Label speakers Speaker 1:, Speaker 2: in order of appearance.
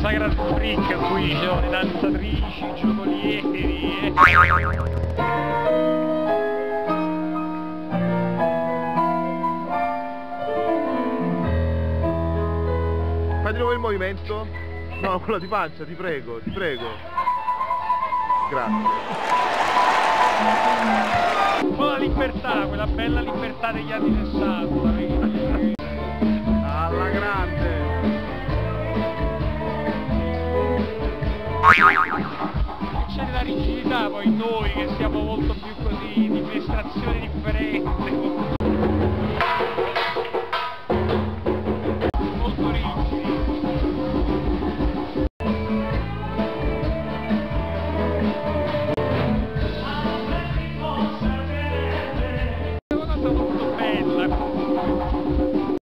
Speaker 1: sagra freak qui ci sono le danzatrici, i giocolieri. eh.
Speaker 2: Fai di nuovo il movimento? No, quello di pancia, ti prego, ti prego. Grazie.
Speaker 1: Con la libertà, quella bella libertà degli anni 60. C'è della rigidità poi noi che siamo molto più così, di prestazioni differenti.